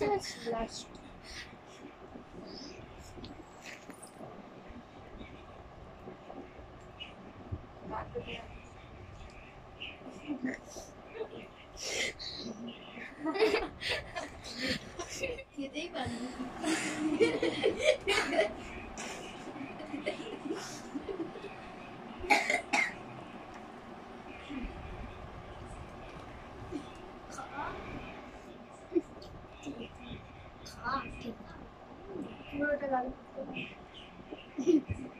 essas plásticas. Kidding, man. ですよね。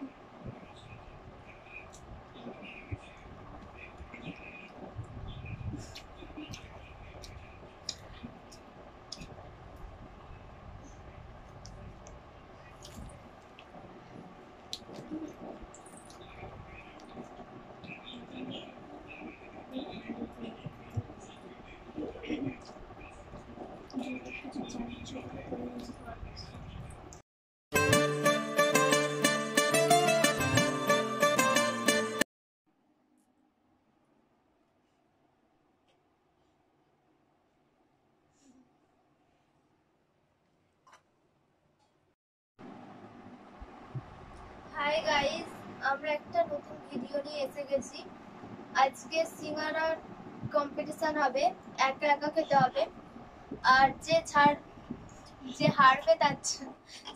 hi guys আমরা একটা নতুন ভিডিও নিয়ে এসে গেছি। আজকে সিঙ্গারার কম্পিটিশন হবে একা একা খেতে হবে। আর যে ছাড় যে হারবে তার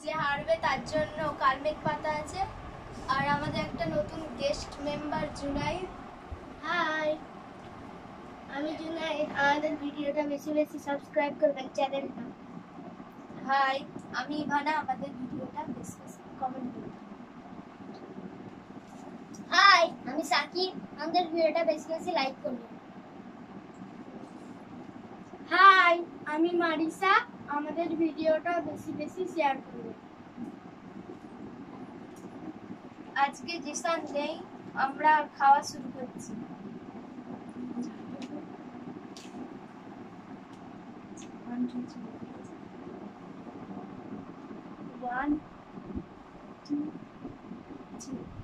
যে হারবে তার জন্য কালমেঘ পাতা আছে। আর আমাদের একটা নতুন গেস্ট মেম্বার জুনাইদ। হাই আমি জুনাইদ। আমাদের ভিডিওটা বেশি বেশি সাবস্ক্রাইব করবেন চ্যানেলটা হাই আমি ইভানা। আমাদের ভিডিওটা বেশি বেশি কমেন্ট করবেন। হাই আমি সাকিব আমাদের ভিডিওটা বেশি বেশি লাইক করবেন হাই আমি মারিসা আমাদের ভিডিওটা বেশি বেশি শেয়ার করবেন আজকে জিসান নেই আমরা খাওয়া শুরু করছি One, two, three. ওই না শেষ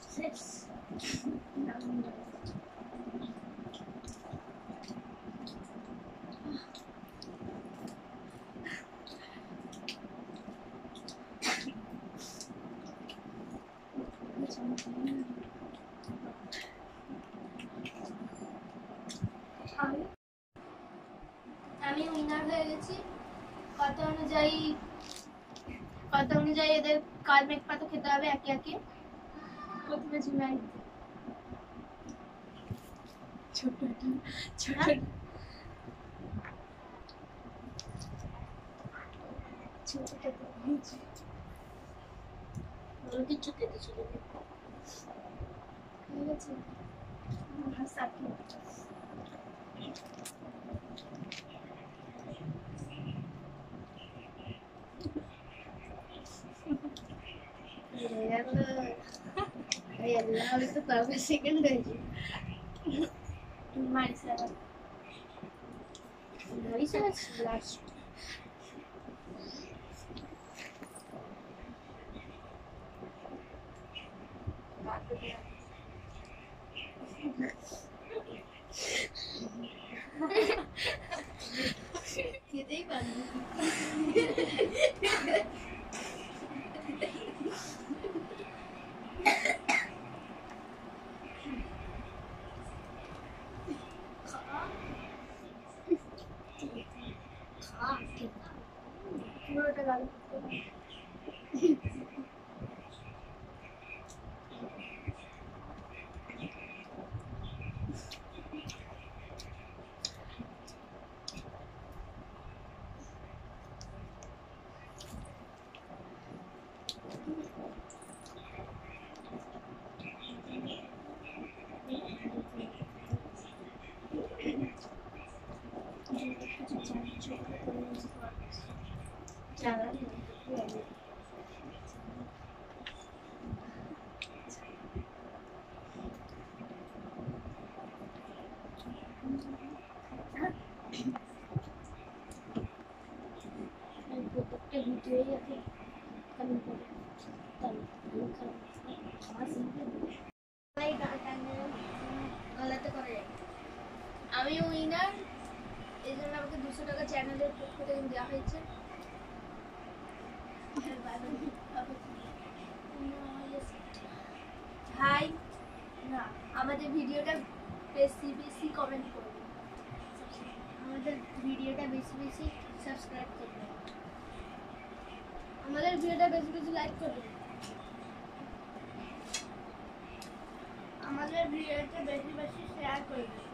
Six. হয়ে গেছি কত অনুযায়ী কত অনুযায়ী এদের কাল মেঘ পাতা খেতে হবে একে একে প্রথমে জুনাই ছোট একটা ছোট হ্যাঁ? ছোট খেতে হয়েছে। বলো কিচ্ছু খেতে Ela ahorita tava assim grande. Mas ela. Não, isso é plástico. Ha ha ha. funny. jalan Dan tutupnya ya, hi, না, আমাদের ভিডিওটা বেশি বেশি কমেন্ট করবে। আমাদের ভিডিওটা বেশি বেশি সাবস্ক্রাইব করবেন আমাদের ভিডিওটা বেশি বেশি লাইক করবেন আমাদের ভিডিওটা বেশি বেশি শেয়ার করবেন